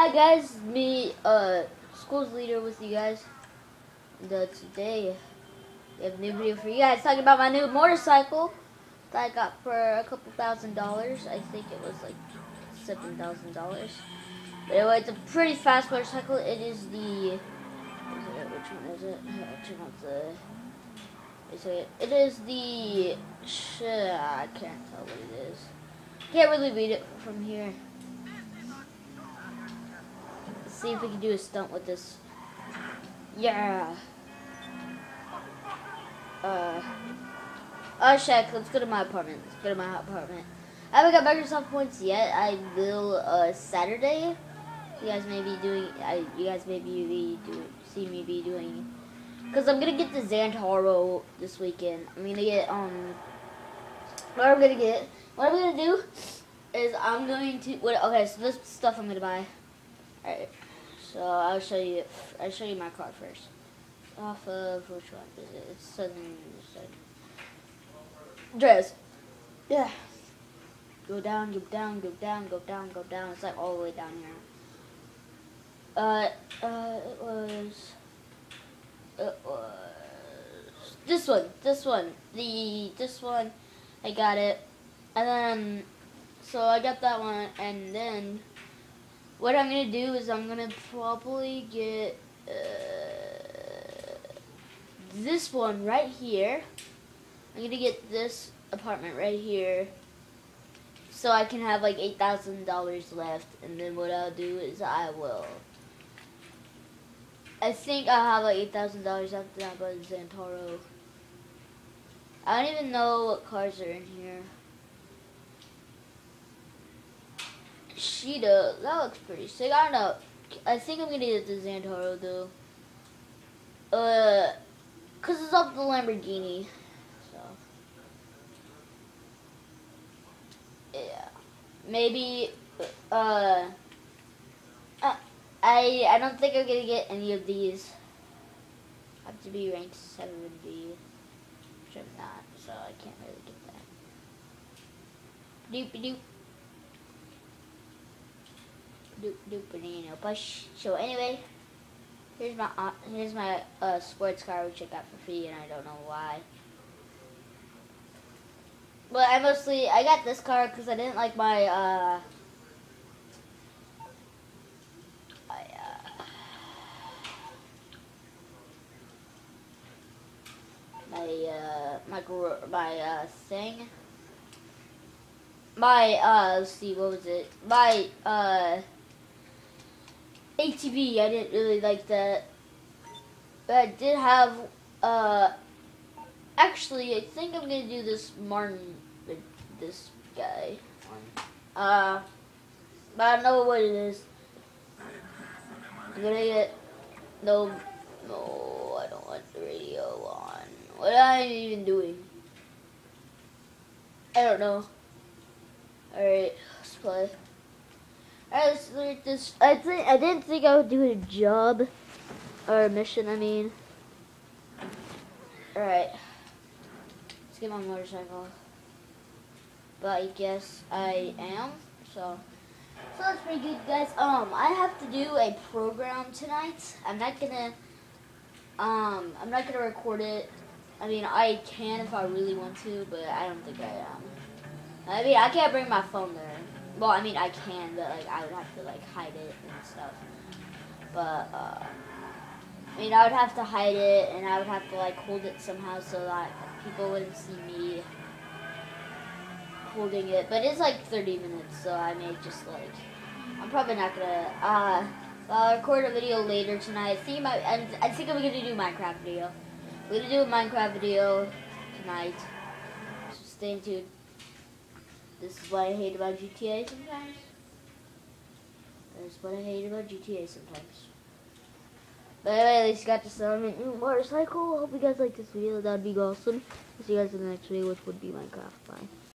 Hi guys, me, uh, school's leader with you guys. Today, we have a new video for you guys talking about my new motorcycle that I got for a couple thousand dollars. I think it was like seven thousand dollars. But anyway, it's a pretty fast motorcycle. It is the, it, which one is it? Which one's the? Is it? It is the. Sh I can't tell what it is. Can't really read it from here. See if we can do a stunt with this. Yeah. Uh. Oh shit, let's go to my apartment. Let's go to my apartment. I haven't got Microsoft points yet. I will uh Saturday. You guys may be doing. I you guys may be doing. See me be doing. Cause I'm gonna get the Zentorno this weekend. I'm gonna get um. What I'm gonna get. What I'm gonna do is I'm going to. What? Okay, so this stuff I'm gonna buy. All right. So I'll show you. I'll show you my car first. Off of which one is it? It's Southern. Dress. Yeah. Go down, go down, go down, go down, go down. It's like all the way down here. Uh, uh, it was. It was this one. This one. The this one. I got it, and then so I got that one, and then what I'm gonna do is I'm gonna probably get uh, this one right here. I'm gonna get this apartment right here so I can have like $8,000 left and then what I'll do is I will I think I'll have like $8,000 after that by Zentorno. I don't even know what cars are in here. Cheetah, that looks pretty sick. I don't know. I think I'm gonna get the Zentorno though. Uh, cause it's off the Lamborghini. So, yeah. Maybe, uh, uh, I, I don't think I'm gonna get any of these. I have to be ranked 70, which I'm not, so I can't really get that. Doop doop doop doop banana push. So anyway, here's my uh, here's my uh, sports car which I got for free and I don't know why. But I mostly I got this car because I didn't like my uh, my uh, my uh, my my uh, thing. My uh, let's see, what was it? My uh. ATV, I didn't really like that. But I did have, uh, actually, I think I'm going to do this Martin, this guy. Uh, but I know what it is. I'm going to get, no, no, I don't want the radio on. What am I even doing? I don't know. Alright, let's play. I this. I think I didn't think I would do a job or a mission. I mean, all right. Let's get my motorcycle. But I guess I am. So, so that's pretty good, guys. Um, I have to do a program tonight. I'm not gonna. Um, I'm not gonna record it. I mean, I can if I really want to, but I don't think I am. I mean, I can't bring my phone there. Well, I mean, I can, but like I would have to like hide it and stuff. But uh, I mean, I would have to hide it, and I would have to like hold it somehow so that people wouldn't see me holding it. But it's like 30 minutes, so I may just like I'm probably not gonna. Uh, I'll record a video later tonight. I think I, I think I'm gonna do Minecraft video. We're gonna do a Minecraft video tonight. So stay tuned. This is what I hate about GTA sometimes. That's what I hate about GTA sometimes. But anyway, at least got to a new motorcycle. Hope you guys like this video. That would be awesome. See you guys in the next video, which would be Minecraft. Bye.